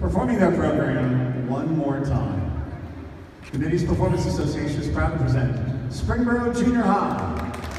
Performing that program one more time. Committee's Performance Association is proud to present Springboro Junior High.